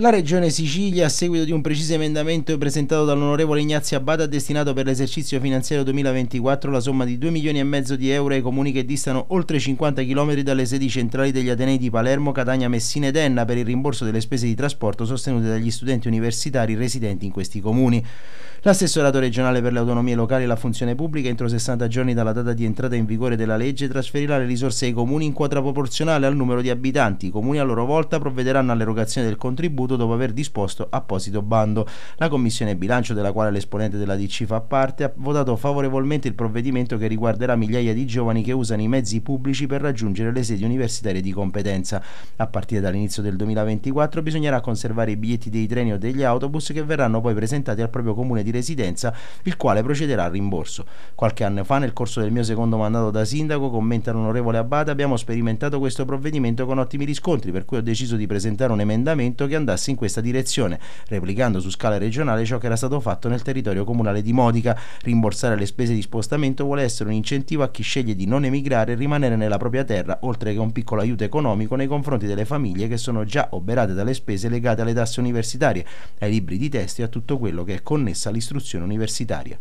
La Regione Sicilia, a seguito di un preciso emendamento presentato dall'onorevole Ignazio Abada, ha destinato per l'esercizio finanziario 2024 la somma di 2 milioni e mezzo di euro ai comuni che distano oltre 50 km dalle sedi centrali degli Atenei di Palermo, Catania, Messina ed Enna per il rimborso delle spese di trasporto sostenute dagli studenti universitari residenti in questi comuni. L'assessorato regionale per le autonomie locali e la funzione pubblica, entro 60 giorni dalla data di entrata in vigore della legge, trasferirà le risorse ai comuni in quota proporzionale al numero di abitanti. I comuni a loro volta provvederanno all'erogazione del contributo dopo aver disposto apposito bando. La Commissione Bilancio, della quale l'esponente della DC fa parte, ha votato favorevolmente il provvedimento che riguarderà migliaia di giovani che usano i mezzi pubblici per raggiungere le sedi universitarie di competenza. A partire dall'inizio del 2024 bisognerà conservare i biglietti dei treni o degli autobus che verranno poi presentati al proprio comune di residenza, il quale procederà al rimborso. Qualche anno fa, nel corso del mio secondo mandato da sindaco, commenta l'onorevole Abate, abbiamo sperimentato questo provvedimento con ottimi riscontri, per cui ho deciso di presentare un emendamento che andasse in questa direzione, replicando su scala regionale ciò che era stato fatto nel territorio comunale di Modica. Rimborsare le spese di spostamento vuole essere un incentivo a chi sceglie di non emigrare e rimanere nella propria terra, oltre che un piccolo aiuto economico nei confronti delle famiglie che sono già oberate dalle spese legate alle tasse universitarie, ai libri di testo e a tutto quello che è connesso all'istruzione universitaria.